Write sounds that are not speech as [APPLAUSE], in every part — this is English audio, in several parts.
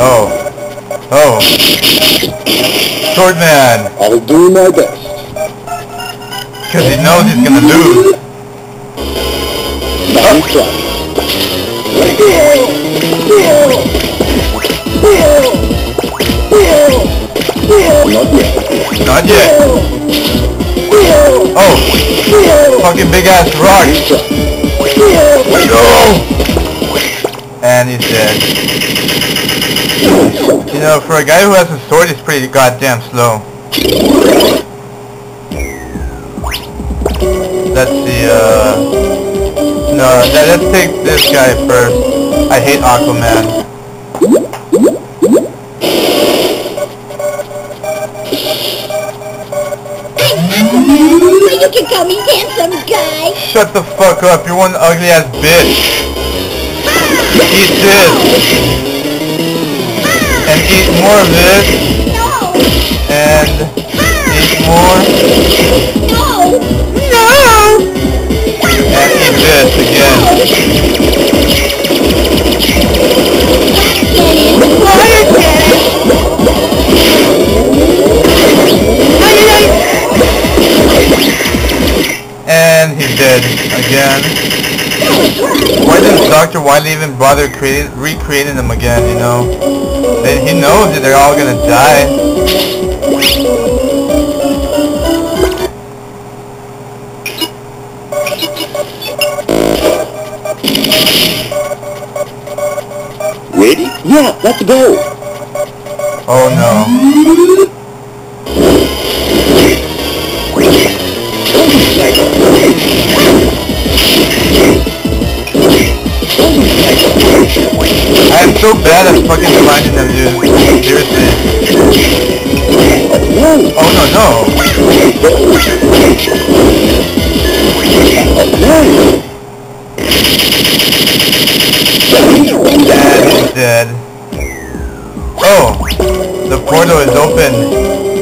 Oh. Oh. Sword man. I'll do my best. Because he knows he's gonna lose. Now. Not yet. Not yet. Oh. Fucking big ass rock. Yo. And he's dead. You know, for a guy who has a sword, he's pretty goddamn slow. Let's see, uh... No, let, let's take this guy first. I hate Aquaman. You can call me handsome guy. Shut the fuck up, you're one ugly ass bitch. Eat this. Eat more of it. No, And eat more. no, And eat this again. And he's dead again. Why does Dr. Wily even bother creating, recreating them again, you know? They, he knows that they're all gonna die. Ready? Yeah, let's go. Oh no. Bad at fucking finding them, dude. Seriously. Oh no, no. He's dead. Oh, the portal is open.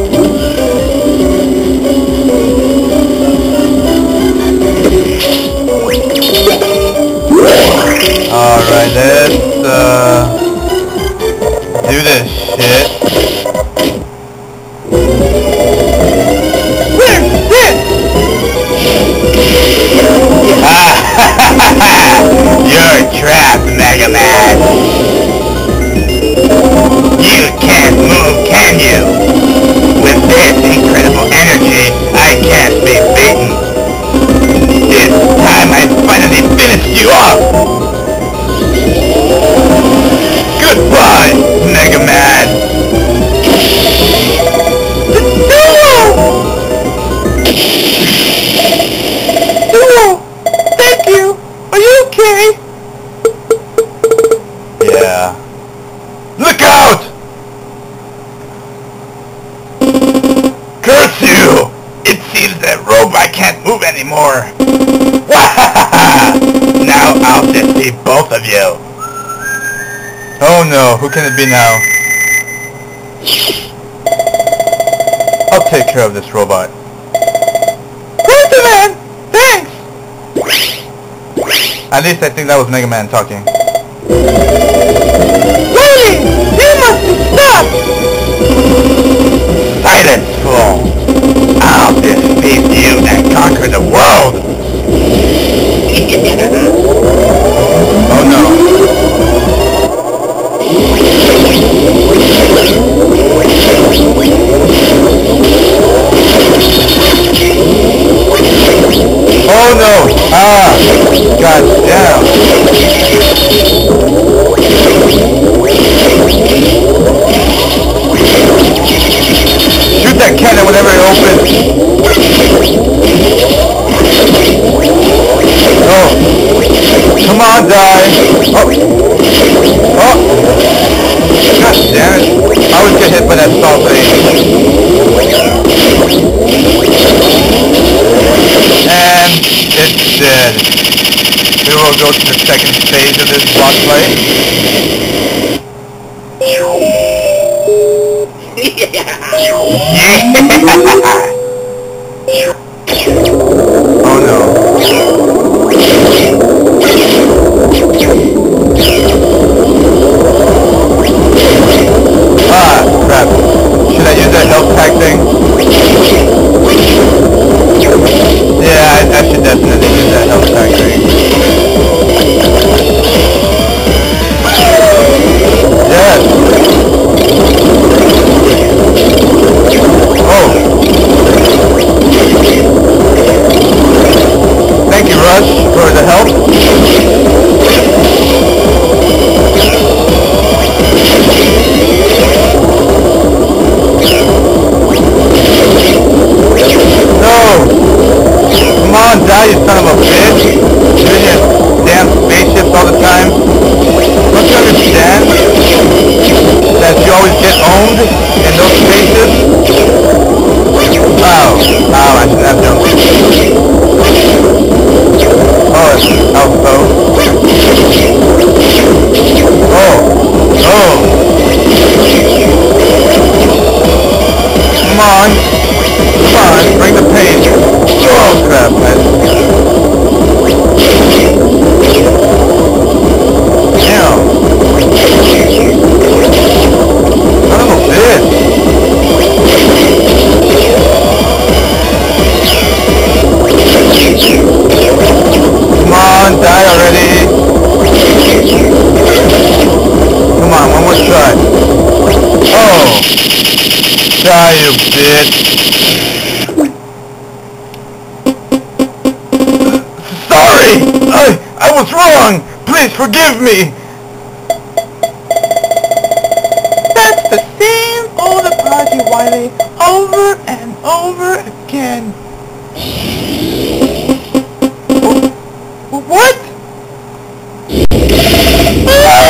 Curse you! It seems that robot can't move anymore. [LAUGHS] now I'll defeat both of you. Oh no, who can it be now? I'll take care of this robot. Mega Man, thanks! At least I think that was Mega Man talking. Wily! You must stop! Fool! I'll defeat you and conquer the world! Always get hit by that salt. And it's dead. We will go to the second stage of this boss fight. oh Come on. You bitch! Sorry! I, I was wrong! Please forgive me! That's the same old apology, Wily, over and over again. What? Ah!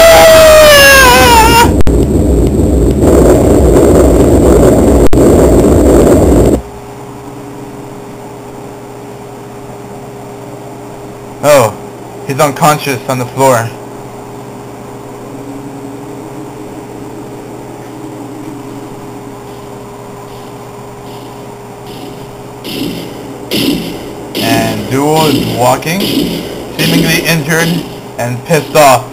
Oh, he's unconscious on the floor. And Duo is walking, seemingly injured and pissed off.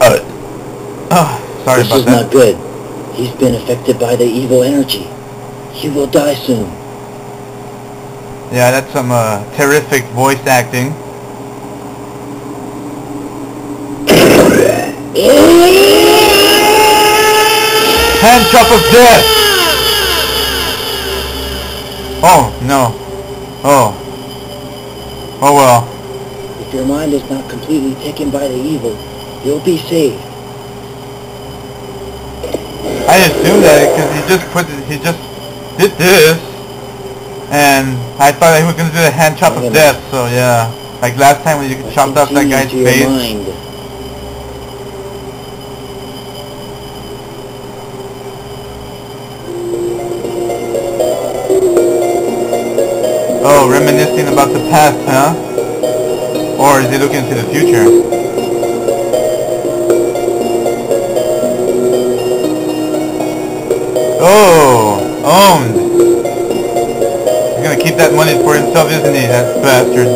Uh, oh, sorry this about is not good. He's been affected by the evil energy. He will die soon. Yeah, that's some uh, terrific voice acting. Hand chop of death! Oh, no. Oh. Oh well. If your mind is not completely taken by the evil, you'll be saved. I assumed that because he just put, he just did this. [LAUGHS] And I thought he was going to do the hand chop of death, so yeah. Like last time when you chopped off that guy's face. mind. Oh, reminiscing about the past, huh? Or is he looking into the future? Oh, owned. He's gonna keep that money for himself, isn't he, that bastard?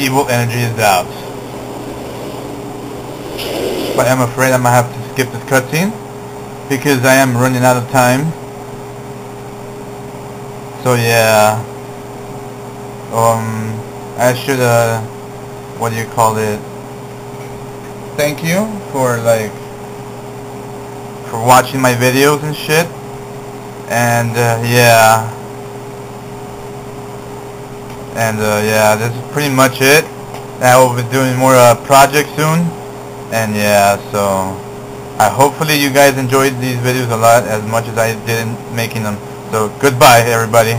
Evil energy is out. But I'm afraid I'm gonna have to skip this cutscene because I am running out of time. So yeah, um, I should uh, what do you call it? Thank you for like for watching my videos and shit. And uh, yeah, and uh, yeah, this is pretty much it. I will be doing more uh, projects soon. And yeah, so I hopefully you guys enjoyed these videos a lot as much as I did making them. So goodbye everybody.